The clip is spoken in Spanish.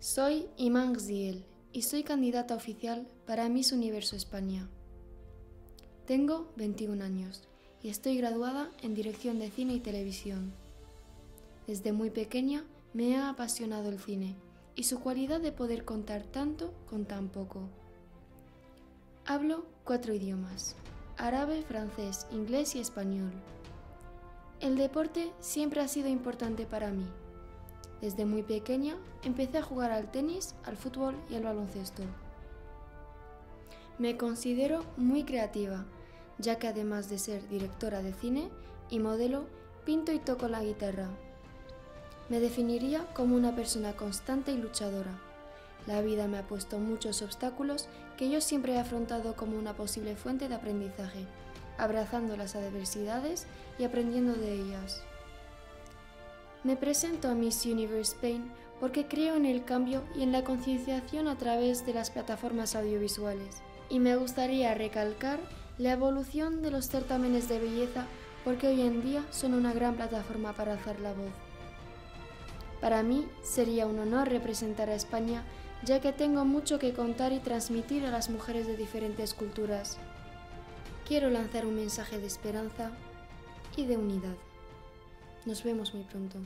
Soy Iman Gziel y soy candidata oficial para Miss Universo España. Tengo 21 años y estoy graduada en Dirección de Cine y Televisión. Desde muy pequeña me ha apasionado el cine y su cualidad de poder contar tanto con tan poco. Hablo cuatro idiomas, árabe, francés, inglés y español. El deporte siempre ha sido importante para mí. Desde muy pequeña empecé a jugar al tenis, al fútbol y al baloncesto. Me considero muy creativa, ya que además de ser directora de cine y modelo, pinto y toco la guitarra. Me definiría como una persona constante y luchadora. La vida me ha puesto muchos obstáculos que yo siempre he afrontado como una posible fuente de aprendizaje, abrazando las adversidades y aprendiendo de ellas. Me presento a Miss Universe Spain porque creo en el cambio y en la concienciación a través de las plataformas audiovisuales. Y me gustaría recalcar la evolución de los certámenes de belleza porque hoy en día son una gran plataforma para hacer la voz. Para mí sería un honor representar a España ya que tengo mucho que contar y transmitir a las mujeres de diferentes culturas. Quiero lanzar un mensaje de esperanza y de unidad. Nos vemos muy pronto.